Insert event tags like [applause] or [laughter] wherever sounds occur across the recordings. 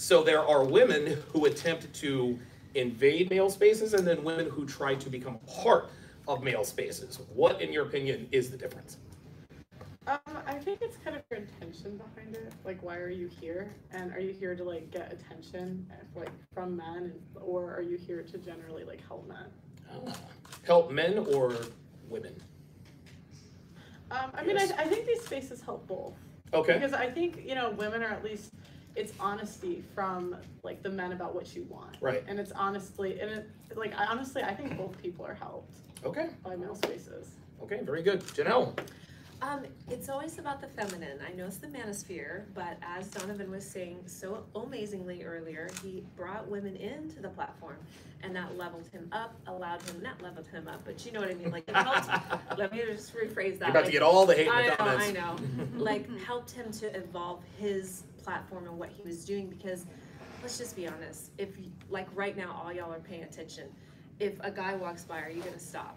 so there are women who attempt to invade male spaces and then women who try to become part of male spaces. What, in your opinion, is the difference? Um, I think it's kind of your intention behind it. Like, why are you here? And are you here to like get attention, like from men, or are you here to generally like help men? Uh, help men or women? Um, I mean, I, I think these spaces help both. Okay. Because I think you know women are at least it's honesty from like the men about what you want. Right. And it's honestly and it like I honestly I think both people are helped Okay. by male spaces. Okay. Very good. Janelle. Um, it's always about the feminine. I know it's the manosphere, but as Donovan was saying so amazingly earlier, he brought women into the platform and that leveled him up, allowed him, not leveled him up, but you know what I mean, like it helped, [laughs] let me just rephrase that. You're about to get all the hate in I the know, comments. I know. [laughs] Like helped him to evolve his platform and what he was doing because let's just be honest. If you- like right now, all y'all are paying attention. If a guy walks by, are you gonna stop?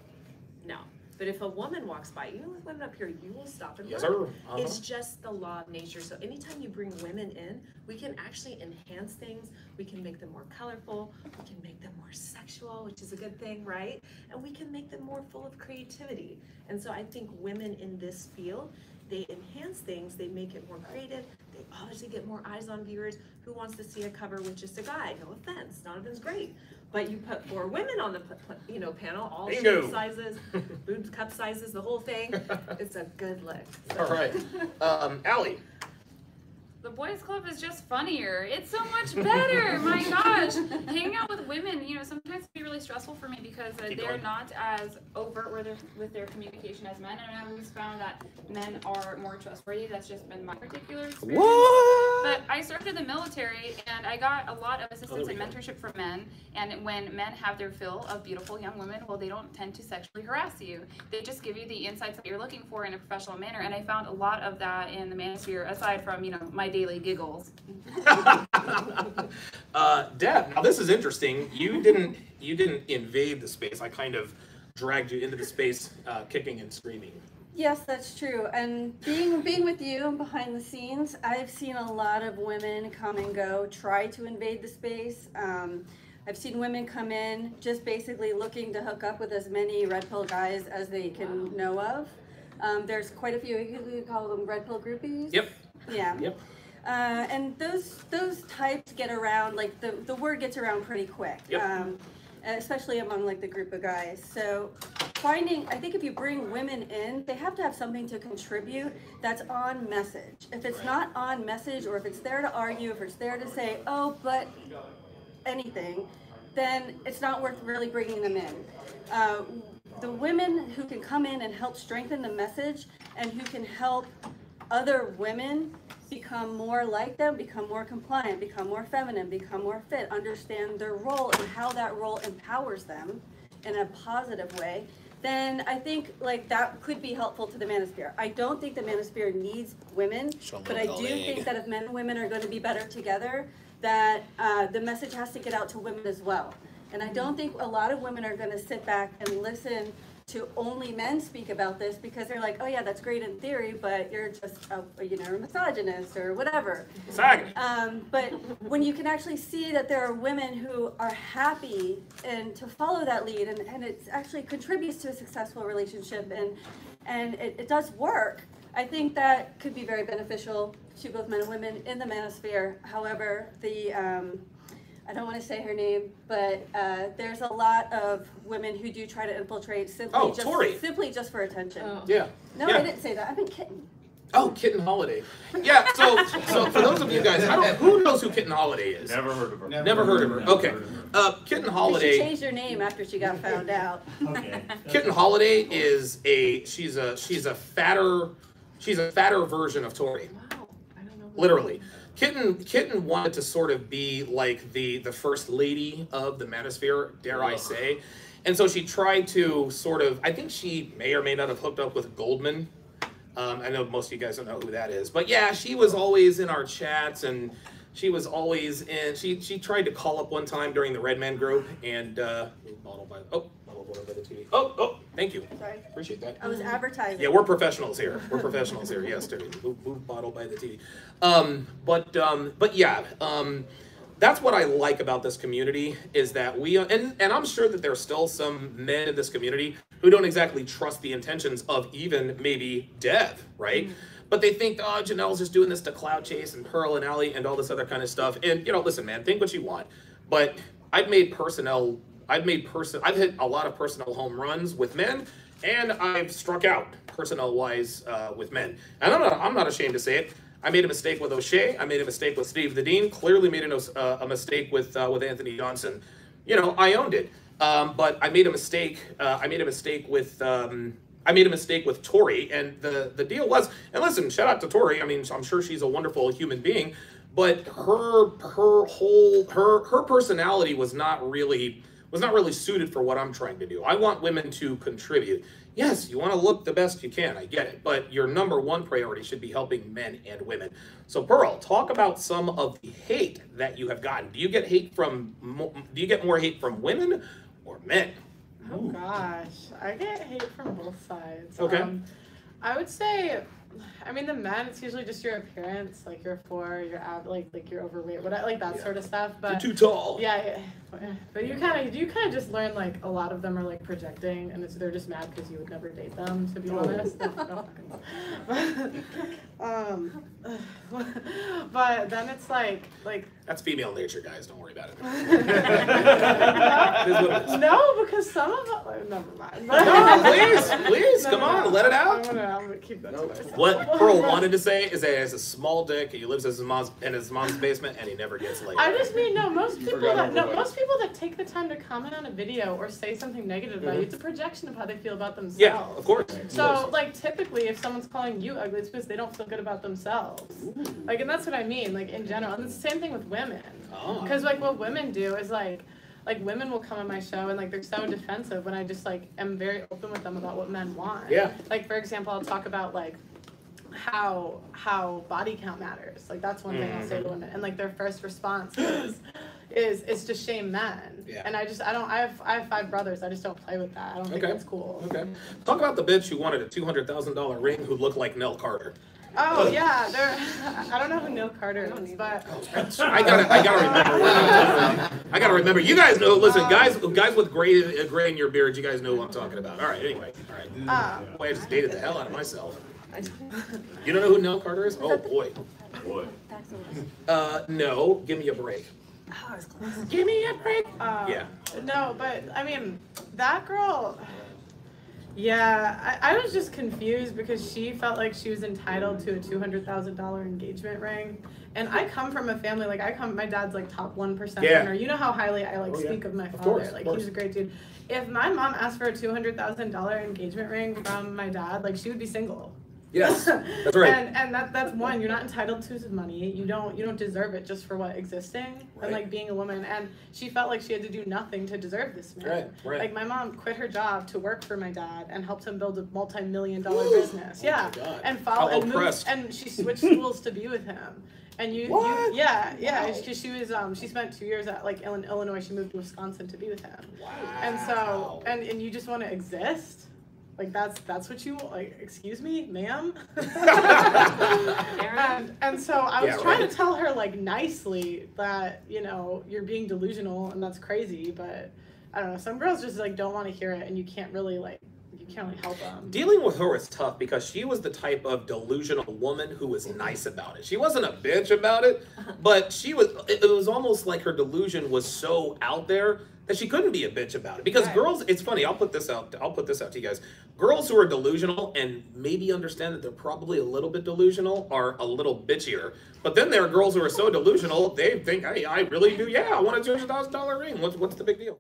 No. But if a woman walks by, you know, with women up here, you will stop and Yes, look. Uh-huh. It's just the law of nature. So anytime you bring women in, we can actually enhance things. We can make them more colorful. We can make them more sexual, which is a good thing, right? And we can make them more full of creativity. And so I think women in this field, they enhance things. They make it more creative. They obviously get more eyes on viewers. Who wants to see a cover with just a guy? No offense, Donovan's great. But you put four women on the you know panel, all Bingo. shape sizes, boobs, cup sizes, the whole thing. [laughs] It's a good look. So- All right. [laughs] Um, Allie. The boys club is just funnier. It's so much better. My [laughs] gosh, hanging out with women, you know, sometimes can be really stressful for me because uh, they're not as overt with their, with their communication as men, and I've always found that men are more trustworthy. That's just been my particular experience. What? But I served in the military and I got a lot of Oh, assistance there and mentorship from men. And when men have their fill of beautiful young women, well, they don't tend to sexually harass you. They just give you the insights that you're looking for in a professional manner. And I found a lot of that in the manosphere, aside from, you know, my daily giggles. [laughs] uh, Deb. Now this is interesting. You didn't. You didn't invade the space. I kind of dragged you into the space, uh, kicking and screaming. Yes, that's true. And being being with you and behind the scenes, I've seen a lot of women come and go, try to invade the space. Um, I've seen women come in just basically looking to hook up with as many red pill guys as they can know of. Um, there's quite a few. We call them red pill groupies. Yep. Yeah. Yep. Uh, and those those types get around like the the word gets around pretty quick. Yep. Um, especially among like the group of guys. So finding I think if you bring women in, they have to have something to contribute that's on message. If it's not on message or if it's there to argue, if it's there to say, "Oh, but anything," then it's not worth really bringing them in. Uh, the women who can come in and help strengthen the message and who can help other women become more like them, become more compliant, become more feminine, become more fit, understand their role and how that role empowers them in a positive way, then I think like that could be helpful to the manosphere. I don't think the manosphere needs women, but I do think that if men and women are going to be better together, that uh, the message has to get out to women as well. And I don't think a lot of women are going to sit back and listen to only men speak about this because they're like, oh yeah, that's great in theory, but you're just a, you know a misogynist or whatever. Sag. Um, but when you can actually see that there are women who are happy and to follow that lead, and, and it actually contributes to a successful relationship, and and it, it does work. I think that could be very beneficial to both men and women in the manosphere. However, the um, I don't want to say her name, but uh, there's a lot of women who do try to infiltrate simply Oh, just Tori. simply just for attention. Oh. Yeah. No, yeah. I didn't say that. I meant kitten. Oh, Kitten Holiday. Yeah. So, so for those of you guys, I don't, who knows who Kitten Holiday is? Never heard of her. Never heard of her. Okay. Uh, Kitten Holiday. She Holiday. changed her name after she got found out. Okay. [laughs] Kitten Holiday is a she's a she's a fatter she's a fatter version of Tori. Wow, I don't know. who- Literally. Kitten Kitten wanted to sort of be like the the first lady of the manosphere, dare I say. And so she tried to sort of I think she may or may not have hooked up with Goldman. Um, I know most of you guys don't know who that is. But yeah, she was always in our chats and she was always in she she tried to call up one time during the Red Man group and uh bottle by oh bottle by the TV. Oh oh thank you. Sorry. Appreciate that. I was advertising. Yeah, we're professionals here. We're professionals here. Yes, Terry. Move, move bottle by the TV. Um, but um, but yeah. Um, that's what I like about this community is that we and and I'm sure that there's still some men in this community who don't exactly trust the intentions of even maybe Dev, right? But they think, oh, Janelle's just doing this to cloud chase and Pearl and Allie and all this other kind of stuff. And you know, listen, man, think what you want. But I've made personnel, I've made person, I've hit a lot of personal home runs with men, and I've struck out personnel wise uh, with men. And I'm not, I'm not ashamed to say it. I made a mistake with O'Shea. I made a mistake with Steve the Dean. Clearly made a, uh, a mistake with uh, with Anthony Johnson. You know, I owned it. Um, but I made a mistake. Uh, I made a mistake with. Um, I made a mistake with Tori, and the the deal was. And listen, shout out to Tori. I mean, I'm sure she's a wonderful human being, but her her whole her her personality was not really was not really suited for what I'm trying to do. I want women to contribute. Yes, you want to look the best you can. I get it. But your number one priority should be helping men and women. So, Pearl, talk about some of the hate that you have gotten. Do you get hate from, do you get more hate from women or men? Oh gosh, I get hate from both sides. Okay. Um, I would say, I mean, the men, it's usually just your appearance, like you're four, you're ab, like like you're overweight, what like that Yeah. sort of stuff. You're But too tall. yeah, yeah, but you kind of you kind of just learn like a lot of them are like projecting, and it's, they're just mad because you would never date them. To be Oh. honest, um, [laughs] but then it's like like That's female nature, guys. Don't worry about it. [laughs] [laughs] no, is what it is. no, because some of them. oh, Never mind. No, please, please, No, come no, on, let it I'm out. gonna, I'm gonna keep that. What [laughs] Pearl wanted to say is that he has a small dick. And he lives in his mom's in his mom's basement, and he never gets laid. I just mean no. Most people that no, most people that take the time to comment on a video or say something negative about you, it's a projection of how they feel about themselves. Mm-hmm. yeah, of course. of So, course. like, typically, if someone's calling you ugly, it's because they don't feel good about themselves. Like, and that's what I mean, like, in general. And it's the same thing with women. Ah. Because, like, what women do is, like, like, women will come on my show and, like, they're so defensive when I just, like, am very open with them about what men want. Yeah. Like, for example, I'll talk about, like, how how body count matters. Like that's one thing I'll say to women. And like their first response is is is to shame men. Yeah. And I just I don't I have I have five brothers. I just don't play with that. I don't think that's cool. Okay. Talk about the bitch who wanted a two hundred thousand dollar ring who looked like Nell Carter. Oh yeah, there. I don't know who Neil Carter is, but [laughs] I gotta, I gotta remember. We're not talking- I gotta remember. You guys know. Listen, guys, guys with gray, uh, gray in your beard, you guys know what I'm talking about. All right. Anyway. All right. uh, Boy, I just dated the hell out of myself. You don't know who Nell Carter is? Oh boy. Boy. That's the list. Uh, no. Give me a break. Oh, I was close. Give me a break. uh, Yeah. No, but I mean that girl. Yeah, I, I was just confused because she felt like she was entitled to a two hundred thousand dollar engagement ring, and I come from a family like I come. My dad's like top one percent Yeah. winner. You know how highly I like Oh, yeah. speak of my Of father. course, like course. he's a great dude. If my mom asked for a two hundred thousand dollar engagement ring from my dad, like she would be single. Yes. [laughs] That's right. And and that that's one. You're not entitled to his money. You don't you don't deserve it just for what existing Right. and like being a woman. And she felt like she had to do nothing to deserve this man. Right, right. Like my mom quit her job to work for my dad and helped him build a multi-million dollar Ooh. business. Oh yeah. And follow How and moved, and she [laughs] switched schools to be with him. And you, you yeah, yeah. Wow. It's she was um she spent two years at like Illinois. She moved to Wisconsin to be with him. Wow. And so and and you just want to exist. Like that's that's what you like. Excuse me, ma'am. [laughs] and and so I was Yeah, trying right. to tell her like nicely that you know you're being delusional and that's crazy, but I don't know. Some girls just like don't want to hear it, and you can't really like you can't really help them. Dealing with her was tough because she was the type of delusional woman who was nice about it. She wasn't a bitch about it, uh-huh. but she was. It, it was almost like her delusion was so out there that she couldn't be a bitch about it. Because Right. girls, it's funny. I'll put this out. I'll put this out to you guys. Girls who are delusional and maybe understand that they're probably a little bit delusional are a little bitchier. But then there are girls who are so delusional they think, hey, I really do. Yeah, I want a two hundred thousand dollar ring. What's what's the big deal?